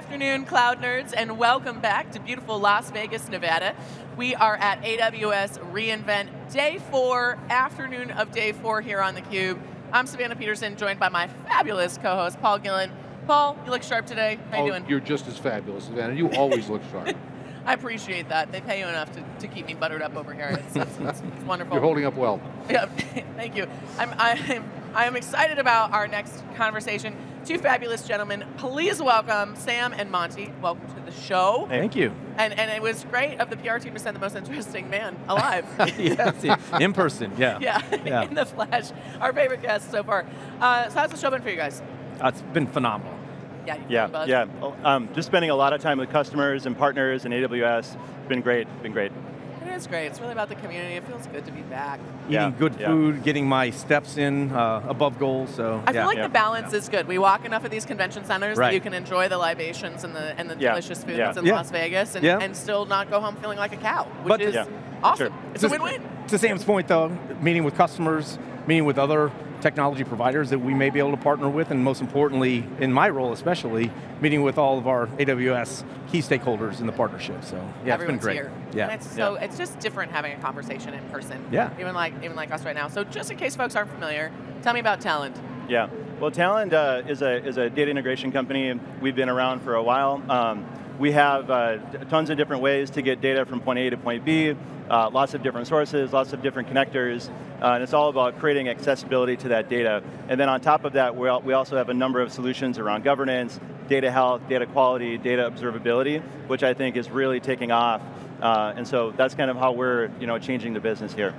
afternoon, Cloud Nerds, and welcome back to beautiful Las Vegas, Nevada. We are at AWS reInvent Day 4, afternoon of Day 4 here on theCUBE. I'm Savannah Peterson, joined by my fabulous co-host, Paul Gillen. Paul, you look sharp today. How oh, you doing? You're just as fabulous, Savannah. You always look sharp. I appreciate that. They pay you enough to, to keep me buttered up over here. It's, it's, it's, it's wonderful. You're holding up well. Yeah, thank you. I'm, I'm, I'm excited about our next conversation. Two fabulous gentlemen. Please welcome Sam and Monte. Welcome to the show. Thank you. And, and it was great of the PR team to send the most interesting man alive. yes, in person, yeah. yeah. yeah, in the flesh. Our favorite guest so far. Uh, so how's the show been for you guys? Uh, it's been phenomenal. Yeah, yeah, yeah. Um, just spending a lot of time with customers and partners and AWS. Been great, been great. It is great. It's really about the community. It feels good to be back. Eating yeah, good yeah. food, getting my steps in uh, above goals. So I yeah. feel like yeah, the balance is good. We walk enough of these convention centers right. that you can enjoy the libations and the and the delicious food that's in yeah. Las Vegas, and, and, still not go home feeling like a cow, which but is yeah, awesome. Sure. It's a win-win. To Sam's point, though, meeting with customers, meeting with other technology providers that we may be able to partner with, and most importantly, in my role especially, meeting with all of our AWS key stakeholders in the partnership. So yeah, Everyone's it's been great. Here. Yeah. And it's so yeah. it's just different having a conversation in person. Yeah. Even like even like us right now. So just in case folks aren't familiar, tell me about Talend. Yeah. Well, Talend uh, is a is a data integration company. And we've been around for a while. Um, we have uh, tons of different ways to get data from point A to point B, uh, lots of different sources, lots of different connectors, uh, and it's all about creating accessibility to that data. And then on top of that, we we also have a number of solutions around governance, data health, data quality, data observability, which I think is really taking off. Uh, and so that's kind of how we're you know, changing the business here.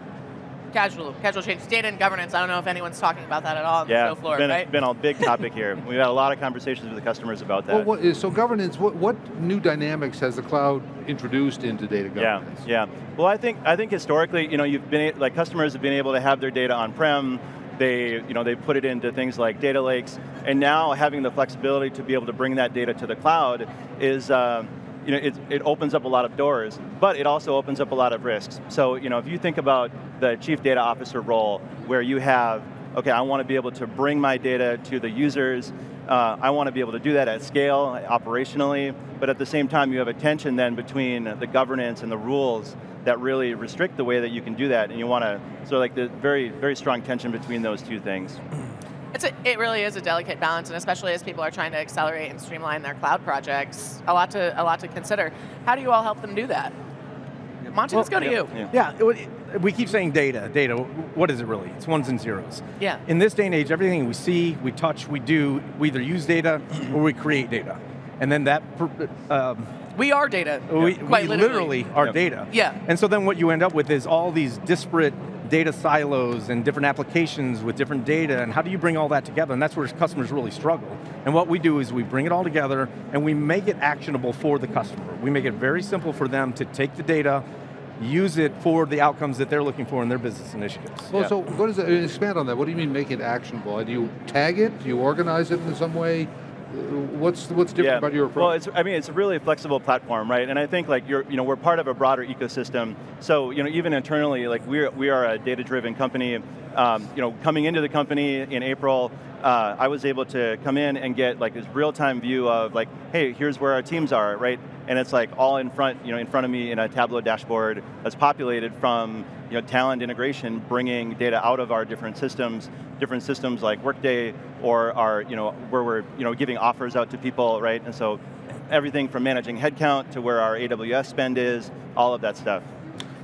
Casual, casual change. Data and governance, I don't know if anyone's talking about that at all on yeah, the show floor, been right? A, been a big topic here. We've had a lot of conversations with the customers about that. Well, what is, so governance, what, what new dynamics has the cloud introduced into data governance? Yeah, yeah. Well, I think, I think historically, you know, you've been, like customers have been able to have their data on-prem, they, you know, they put it into things like data lakes, and now having the flexibility to be able to bring that data to the cloud is, uh, you know, it, it opens up a lot of doors, but it also opens up a lot of risks. So, you know, if you think about the chief data officer role, where you have, okay, I want to be able to bring my data to the users, uh, I want to be able to do that at scale, operationally, but at the same time you have a tension then between the governance and the rules that really restrict the way that you can do that, and you want to, so like the very, very strong tension between those two things. It's a, it really is a delicate balance, and especially as people are trying to accelerate and streamline their cloud projects, a lot to a lot to consider. How do you all help them do that? Monte, well, let's go to yeah, you. Yeah, yeah it, we keep saying data, data, what is it really? It's ones and zeros. Yeah. In this day and age, everything we see, we touch, we do, we either use data or we create data. And then that, um, we are data, we, quite we literally. literally are Yep. data. Yeah. And so then what you end up with is all these disparate data silos and different applications with different data, and how do you bring all that together? And that's where customers really struggle. And what we do is we bring it all together and we make it actionable for the customer. We make it very simple for them to take the data, use it for the outcomes that they're looking for in their business initiatives. Well, Yeah. so what is it, expand on that, what do you mean make it actionable? Do you tag it, do you organize it in some way? What's, what's different yeah. about your approach? Well, it's, I mean, it's a really flexible platform, right? And I think like you're, you know, we're part of a broader ecosystem. So, you know, even internally, like we're, we are a data-driven company. Um, you know, coming into the company in April, uh, I was able to come in and get like this real-time view of like, hey, here's where our teams are, right? And it's like all in front, you know, in front of me in a Tableau dashboard that's populated from you know, Talend integration, bringing data out of our different systems, different systems like Workday, or our, you know, where we're you know, giving offers out to people, right? And so everything from managing headcount to where our AWS spend is, all of that stuff.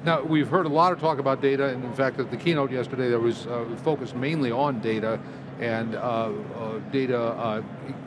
Now, we've heard a lot of talk about data, and in fact, at the keynote yesterday, there was uh, focused mainly on data, and uh, uh, data, uh,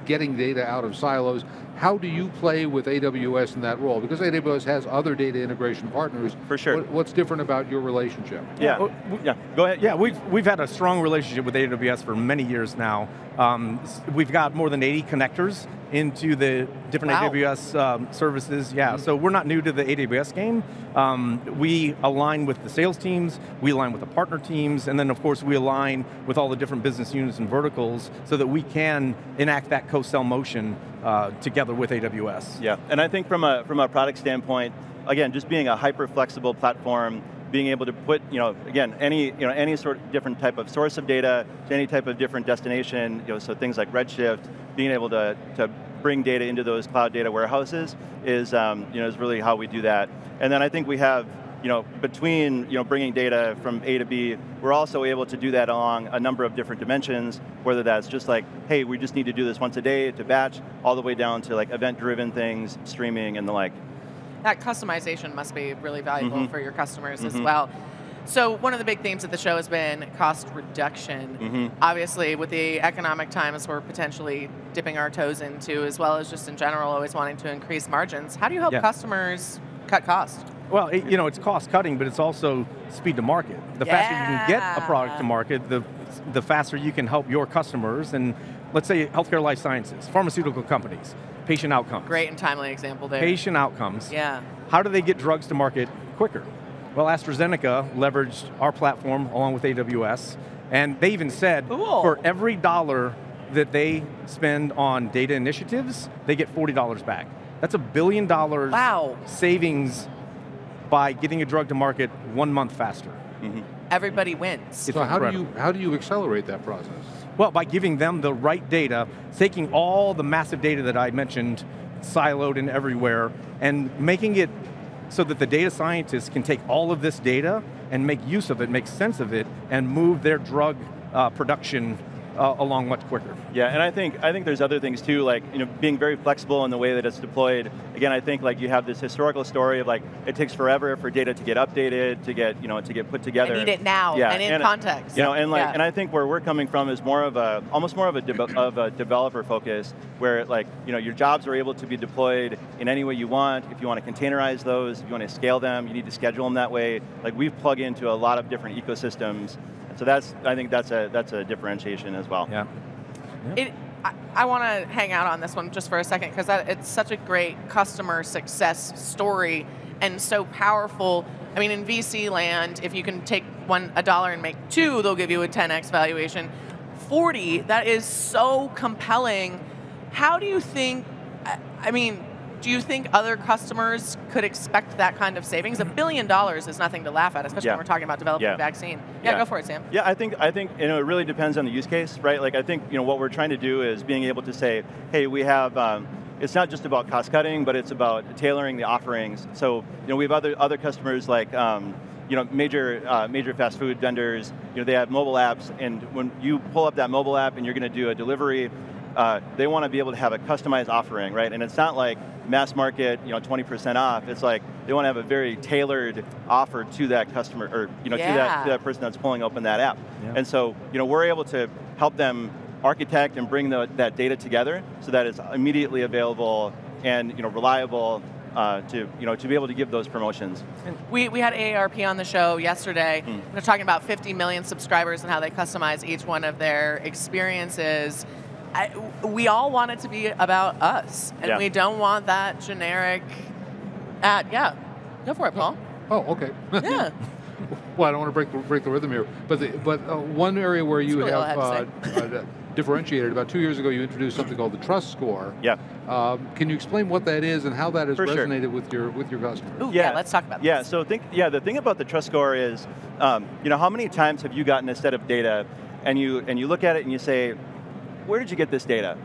getting data out of silos. How do you play with AWS in that role? Because AWS has other data integration partners. For sure. What, what's different about your relationship? Yeah, Well, yeah, go ahead. Yeah, we've, we've had a strong relationship with AWS for many years now. Um, we've got more than 80 connectors into the different Wow. AWS um, services. Yeah, so we're not new to the AWS game. Um, we align with the sales teams, we align with the partner teams, and then of course we align with all the different business units and verticals so that we can enact that co-sell motion uh, together with AWS. Yeah, and I think from a, from a product standpoint, again, just being a hyper flexible platform, being able to put, you know, again, any, you know, any sort of different type of source of data to any type of different destination, you know, so things like Redshift, being able to, to bring data into those cloud data warehouses is, um, you know, is really how we do that. And then I think we have you know, between you know, bringing data from A to B, we're also able to do that along a number of different dimensions, whether that's just like, hey, we just need to do this once a day to batch, all the way down to like event-driven things, streaming, and the like. That customization must be really valuable mm -hmm. for your customers mm -hmm. as mm-hmm. well. So one of the big themes of the show has been cost reduction. Mm -hmm. Obviously, with the economic times we're potentially dipping our toes into, as well as just in general always wanting to increase margins. How do you help yeah. customers cut cost? Well, it, you know, it's cost cutting, but it's also speed to market. The yeah. faster you can get a product to market, the, the faster you can help your customers, and let's say healthcare life sciences, pharmaceutical companies, patient outcomes. Great and timely example there. Patient outcomes. Yeah. How do they get drugs to market quicker? Well, AstraZeneca leveraged our platform along with AWS, and they even said cool. for every dollar that they spend on data initiatives, they get $40 back. That's a billion dollars wow. savings by getting a drug to market one month faster. Mm -hmm. Everybody wins. It's so how do, you, how do you accelerate that process? Well, by giving them the right data, taking all the massive data that I mentioned, siloed and everywhere, and making it so that the data scientists can take all of this data and make use of it, make sense of it, and move their drug uh, production uh, along much quicker. Yeah, and I think I think there's other things too, like you know, being very flexible in the way that it's deployed. Again, I think like you have this historical story of like it takes forever for data to get updated, to get you know to get put together. I need it now yeah, and in and, context. You know, and like yeah. and I think where we're coming from is more of a almost more of a of a developer focus, where like you know your jobs are able to be deployed in any way you want. If you want to containerize those, if you want to scale them, you need to schedule them that way. Like we've plugged into a lot of different ecosystems so that's, I think that's a, that's a differentiation as well. Yeah. It, I, I want to hang out on this one just for a second because it's such a great customer success story and so powerful. I mean, in VC land, if you can take one a dollar and make two, they'll give you a 10x valuation. 40, that is so compelling. How do you think, I mean, do you think other customers could expect that kind of savings? A billion dollars is nothing to laugh at, especially yeah. when we're talking about developing yeah. a vaccine. Yeah, yeah, go for it, Sam. Yeah, I think I think you know it really depends on the use case, right? Like I think you know what we're trying to do is being able to say, hey, we have. Um, it's not just about cost cutting, but it's about tailoring the offerings. So you know we have other other customers like. Um, you know, major uh, major fast food vendors, you know, they have mobile apps, and when you pull up that mobile app and you're going to do a delivery, uh, they want to be able to have a customized offering, right? And it's not like mass market, you know, 20% off. It's like they want to have a very tailored offer to that customer, or you know, yeah. to, that, to that person that's pulling open that app. Yeah. And so, you know, we're able to help them architect and bring the, that data together so that it's immediately available and you know, reliable uh, to you know to be able to give those promotions. We, we had AARP on the show yesterday. Mm. They're talking about 50 million subscribers and how they customize each one of their experiences. I, we all want it to be about us, and yeah. we don't want that generic At Yeah, go for it, Paul. Oh, okay. Yeah. well, I don't want to break the, break the rhythm here, but the, but uh, one area where you really have uh, uh, differentiated about two years ago, you introduced something called the Trust Score. Yeah. Um, can you explain what that is and how that has For resonated sure. with your with your customers? Ooh, yeah. yeah. let's talk about. Yeah. So think yeah, the thing about the Trust Score is, um, you know, how many times have you gotten a set of data, and you and you look at it and you say, where did you get this data?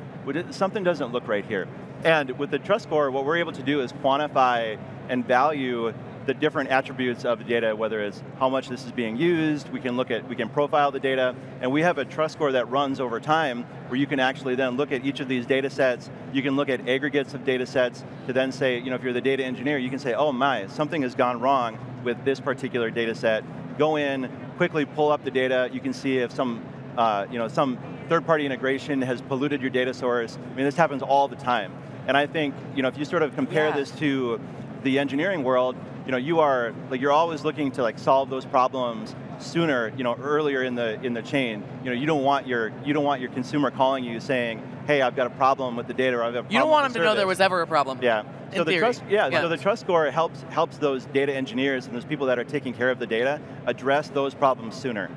Something doesn't look right here. And with the trust score, what we're able to do is quantify and value the different attributes of the data, whether it's how much this is being used, we can look at, we can profile the data, and we have a trust score that runs over time where you can actually then look at each of these data sets, you can look at aggregates of data sets to then say, you know, if you're the data engineer, you can say, oh my, something has gone wrong with this particular data set. Go in, quickly pull up the data, you can see if some, uh, you know, some third-party integration has polluted your data source. I mean, this happens all the time. And I think, you know, if you sort of compare yeah. this to the engineering world, you know, you are, like, you're always looking to like solve those problems sooner, you know, earlier in the in the chain. You know, you don't want your you don't want your consumer calling you saying, "Hey, I've got a problem with the data," or "I've got." you don't want them to know there was ever a problem. Yeah. So the theory. trust, yeah, yeah, So the trust score helps helps those data engineers and those people that are taking care of the data address those problems sooner.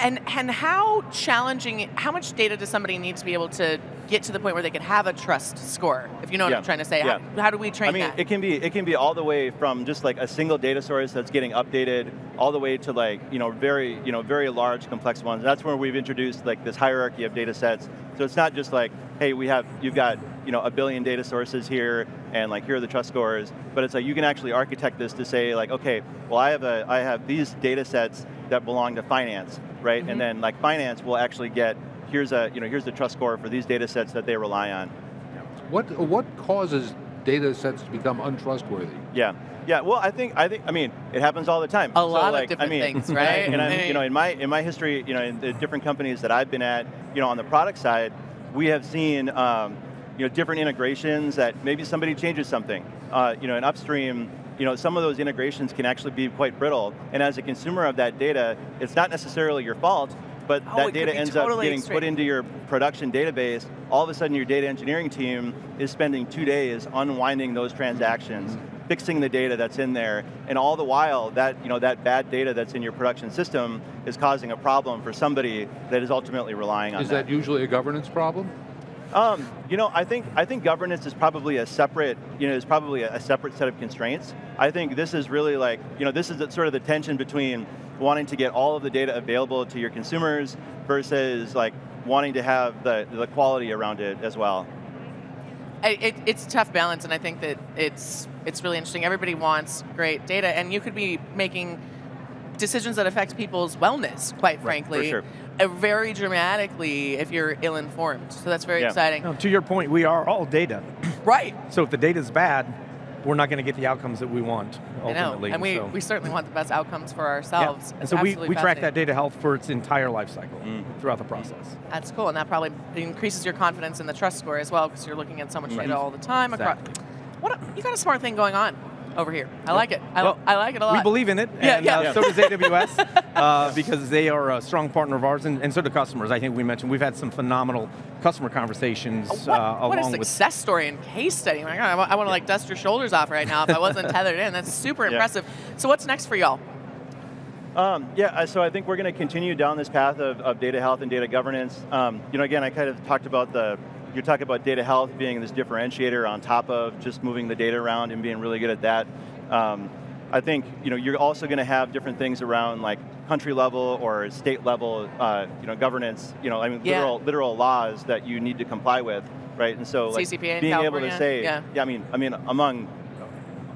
And, and how challenging, how much data does somebody need to be able to get to the point where they can have a trust score? If you know what Yeah. I'm trying to say. Yeah. How, how do we train I mean, that? it can be it can be all the way from just like a single data source that's getting updated, all the way to like you know very you know very large complex ones. That's where we've introduced like this hierarchy of data sets. So it's not just like, hey, we have you've got you know a billion data sources here, and like here are the trust scores. But it's like you can actually architect this to say like, okay, well I have a I have these data sets that belong to finance, right? Mhm. And then like finance will actually get here's a you know here's the trust score for these data sets that they rely on. What what causes data sets to become untrustworthy? Yeah, yeah. Well, I think I think I mean it happens all the time. A So, lot of different I mean, things, right? And I I'm, you know, in my in my history, you know, in the different companies that I've been at, you know, on the product side, we have seen. Um, you know, different integrations that maybe somebody changes something. Uh, you know, in upstream, you know, some of those integrations can actually be quite brittle. And as a consumer of that data, it's not necessarily your fault, but Oh, that data be ends up getting extreme. put into your production database. All of a sudden, your data engineering team is spending two days unwinding those transactions, fixing the data that's in there, and all the while, that you know that bad data that's in your production system is causing a problem for somebody that is ultimately relying on Is that usually a governance problem? Um, you know, I think I think governance is probably a separate, you know, is probably a, a separate set of constraints. I think this is really like, you know, this is sort of the tension between wanting to get all of the data available to your consumers versus like wanting to have the the quality around it as well. It, it's a tough balance, and I think that it's it's really interesting. Everybody wants great data, and you could be making decisions that affect people's wellness, quite frankly, sure. uh, very dramatically if you're ill-informed. So that's very Yeah. exciting. No, to your point, we are all data. Right. So if the data is bad, we're not going to get the outcomes that we want I know, and we, so. we certainly want the best outcomes for Yeah. ourselves. And so we, we track that data health for its entire life cycle Mm. throughout the process. That's cool, and that probably increases your confidence in the trust score as well, because you're looking at so much Right. data all the time. across- What a, you got a smart thing going on over here. I like it. I, Well, I like it a lot. We believe in it, Yeah, and yeah. Uh, so does AWS, uh, because they are a strong partner of ours, and, and so do customers. I think we mentioned we've had some phenomenal customer conversations what, uh, what a along with success story and case study. My God, I want to like dust your shoulders off right now if I wasn't tethered in. That's super Yeah. impressive. So what's next for y'all? Um, yeah, uh, so I think we're going to continue down this path of, of data health and data governance. Um, you know, again, I kind of talked about the, you're talking about data health being this differentiator on top of just moving the data around and being really good at that. Um, I think, you know, you're also going to have different things around like country level or state level, uh, you know, governance, you know, I mean, Yeah. literal, literal laws that you need to comply with, right? And so like CCPA in being able to say, yeah. I mean, I mean, among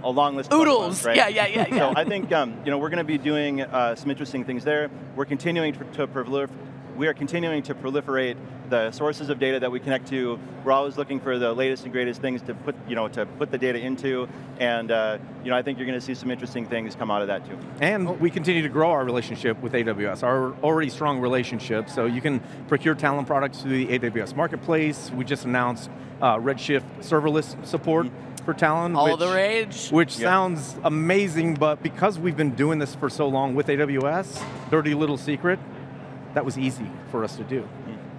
a long list of Oodles. right? Yeah, yeah, yeah, yeah. So I think um, you know we're going to be doing uh, some interesting things there. We're continuing to, to prolifer- we are continuing to proliferate the sources of data that we connect to. We're always looking for the latest and greatest things to put you know to put the data into, and uh, you know I think you're going to see some interesting things come out of that too. And we continue to grow our relationship with AWS, our already strong relationship. So you can procure Talend products through the AWS Marketplace. We just announced uh, Redshift serverless support for Talend. All which, the rage. Which Yeah. sounds amazing, but because we've been doing this for so long with AWS, dirty little secret, that was easy for us to do.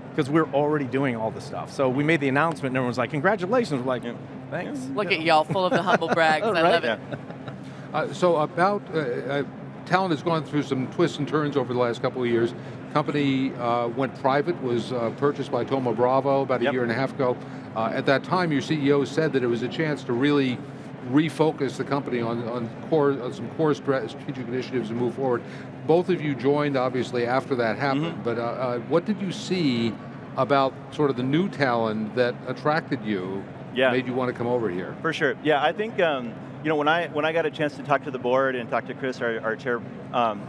Because we're already doing all this stuff. So we made the announcement and everyone's like, congratulations. We're like, Yeah. thanks. Look at y'all, full of the humble brags. I love it. Yeah. Uh, so about, uh, uh, Talend has gone through some twists and turns over the last couple of years. Company uh, went private, was uh, purchased by Thoma Bravo about a Yep. year and a half ago. Uh, at that time, your CEO said that it was a chance to really refocus the company on, on, core, on some core strategic initiatives and move forward. Both of you joined, obviously, after that happened, Mm-hmm. but uh, uh, what did you see about sort of the new Talend that attracted you, Yeah. made you want to come over here? For sure. Yeah, I think um, you know when I when I got a chance to talk to the board and talk to Chris, our, our chair, um,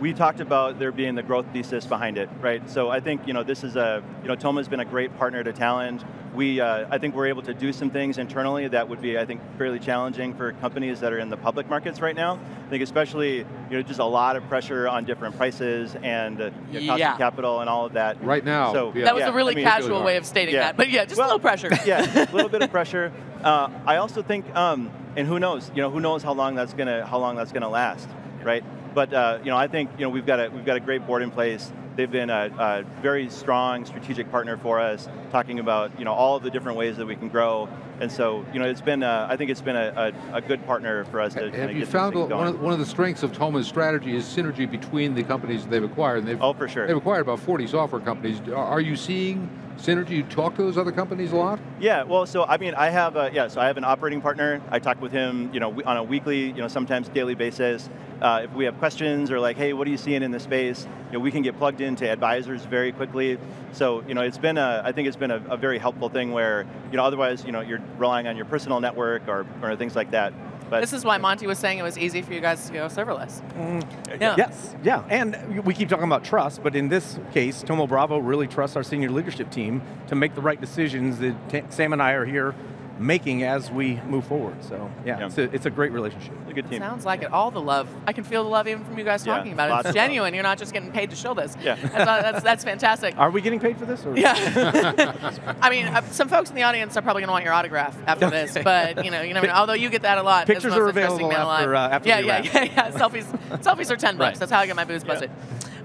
we talked about there being the growth thesis behind it, right? So I think you know this is a you know Thoma's been a great partner to Talend. We uh, I think we're able to do some things internally that would be I think fairly challenging for companies that are in the public markets right now. I think especially you know just a lot of pressure on different prices and uh, you know, cost Yeah. of capital and all of that. Right now, So yeah. That was yeah, a really I mean, casual really way of stating Yeah. that. But yeah, just Well, a little pressure. yeah, a little bit of pressure. Uh, I also think, um, and who knows, you know, who knows how long that's gonna how long that's gonna last, right? But uh, you know, I think you know we've got a we've got a great board in place. They've been a, a, very strong strategic partner for us, talking about you know all of the different ways that we can grow. And so you know it's been a, I think it's been a, a, a good partner for us to Have you get found one of, one of the strengths of Thoma's strategy is synergy between the companies they've acquired? And they've, oh, for sure. They've acquired about 40 software companies. Are you seeing synergy? You talk to those other companies a lot? Yeah, well, so I mean, I have a, yeah, so I have an operating partner. I talk with him, you know, on a weekly, you know, sometimes daily basis. Uh, if we have questions or like, hey, what are you seeing in the space? You know, we can get plugged into advisors very quickly. So, you know, it's been a, I think it's been a, a very helpful thing where, you know, otherwise, you know, you're relying on your personal network or, or things like that. But this is why Monte was saying it was easy for you guys to go serverless. Mm, yeah. Yes, yeah, and we keep talking about trust, but in this case, Thoma Bravo really trusts our senior leadership team to make the right decisions that Sam and I are here making as we move forward. So yeah, yeah. It's, a, it's, a, great relationship. a good team. Sounds like it. All the love. I can feel the love even from you guys talking yeah, about it. It's genuine. You're not just getting paid to show this. Yeah. That's, that's, that's fantastic. Are we getting paid for this? Or? Yeah. I mean, uh, some folks in the audience are probably going to want your autograph after this, but you know, you never know. Although you get that a lot. Pictures are available after, uh, after yeah, yeah, yeah, yeah, Selfies, selfies are 10 bucks. Right. That's how I get my booze busted.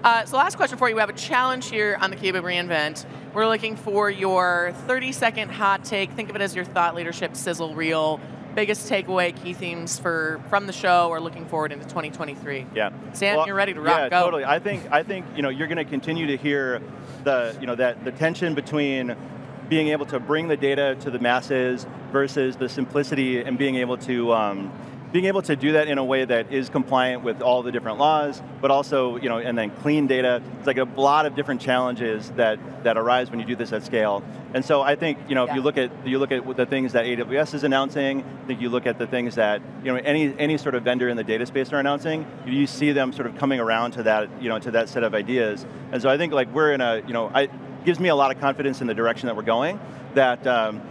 Uh, so last question for you. We have a challenge here on the Cube of reInvent. We're looking for your 30 second hot take. Think of it as your thought leadership sizzle reel. Biggest takeaway, key themes for from the show or looking forward into 2023. Yeah. Sam, well, you're ready to rock. Yeah, Go. totally. I think I think you know you're going to continue to hear the you know that the tension between being able to bring the data to the masses versus the simplicity and being able to um, being able to do that in a way that is compliant with all the different laws, but also, you know, and then clean data. It's like a lot of different challenges that, that arise when you do this at scale. And so I think, you know, yeah. if you look at you look at the things that AWS is announcing, I think you look at the things that, you know, any any sort of vendor in the data space are announcing, you see them sort of coming around to that, you know, to that set of ideas. And so I think like we're in a, you know, I, gives me a lot of confidence in the direction that we're going, that um,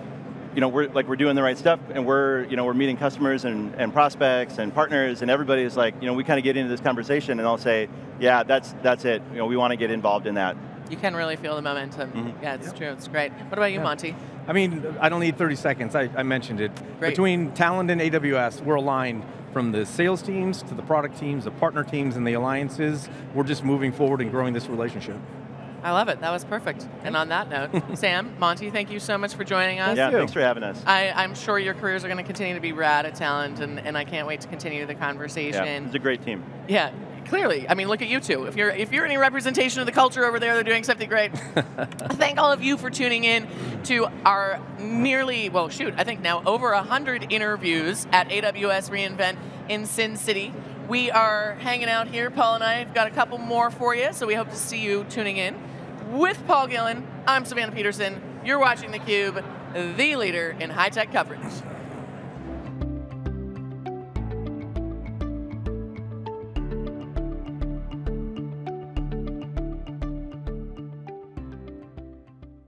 you know, we're like we're doing the right stuff, and we're you know we're meeting customers and, and prospects and partners, and everybody is like, you know, we kind of get into this conversation, and I'll say, yeah, that's that's it. You know, we want to get involved in that. You can really feel the momentum. Mm-hmm. Yeah, it's yep. true. It's great. What about you, yeah. Monte? I mean, I don't need 30 seconds. I, I mentioned it. Great. Between Talend and AWS, we're aligned from the sales teams to the product teams, the partner teams, and the alliances. We're just moving forward and growing this relationship. I love it. That was perfect. And on that note, Sam, Monte, thank you so much for joining us. Yeah, thanks for having us. I, am sure your careers are going to continue to be rad at Talend, and, and I can't wait to continue the conversation. Yeah, it's a great team. Yeah, clearly. I mean, look at you two. If you're if you're any representation of the culture over there, they're doing something great. Thank all of you for tuning in to our nearly well, shoot, I think now over hundred interviews at AWS reInvent in Sin City. We are hanging out here. Paul and I have got a couple more for you, so we hope to see you tuning in. With Paul Gillen, I'm Savannah Peterson. You're watching theCUBE, the leader in high-tech coverage.